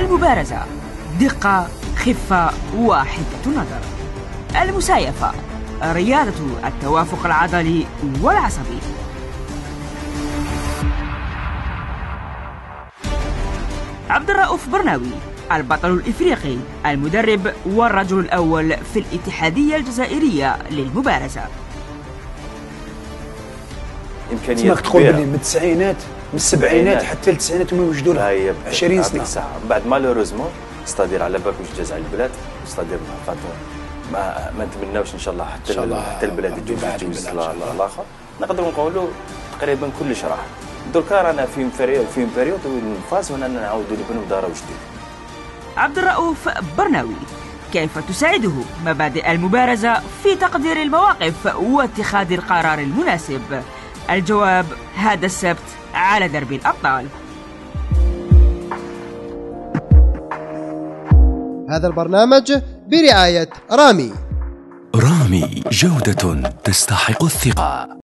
المبارزة. دقة خفة وحدة نظر. المسايفة. رياضة التوافق العضلي والعصبي. عبد الرؤوف برناوي البطل الإفريقي المدرب والرجل الأول في الاتحادية الجزائرية للمبارزة. امكانيات تسمى تقول كبيرة. بلي من التسعينات من السبعينات حتى التسعينات هما يوجدوا لها. هي 20 سنة. ساعه بعد malheureusement c'est-à-dire على بالك واش جاز على البلاد c'est-à-dire خاطر ما ما نتمناوش إن شاء الله حتى إن شاء الله حتى البلاد تجوز. الآخر نقدروا نقولوا تقريبا كلش راح. دركا رانا في période في période phase وأنا نعاودوا نبنوا دار جديد عبد الرؤوف برناوي. كيف تساعده؟ مبادئ المبارزة في تقدير المواقف واتخاذ القرار المناسب. الجواب هذا السبت على درب الأبطال. هذا البرنامج برعاية رامي. رامي جودة تستحق الثقة.